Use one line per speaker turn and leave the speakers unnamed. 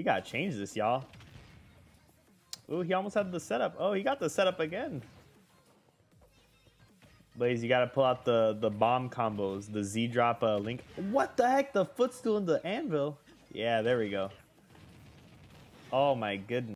We gotta change this, y'all. Ooh, he almost had the setup. Oh, he got the setup again. Blaze, you gotta pull out the the bomb combos, the Z drop uh, link. What the heck? The footstool and the anvil. Yeah, there we go. Oh my goodness.